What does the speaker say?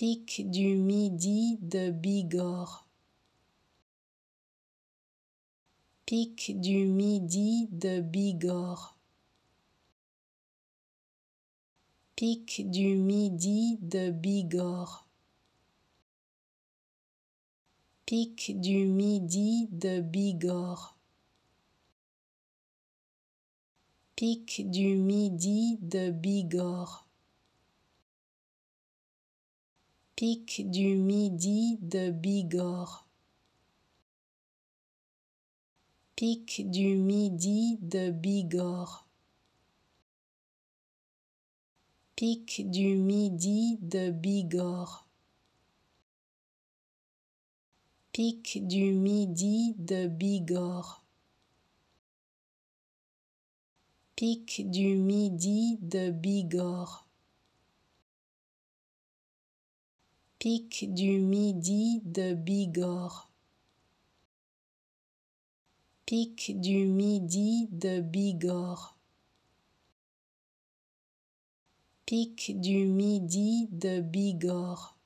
pic du midi de Bigorre, pic du midi de Bigorre, pic du midi de Bigorre, pic du midi de Bigorre, pic du midi de Bigorre. Pic du midi de Bigorre. Pic du midi de Bigorre. Pic du midi de Bigorre. Pic du midi de Bigorre. Pic du midi de Bigorre. Pic du midi de Bigorre. Pic du midi de Bigorre. Pic du midi de Bigorre.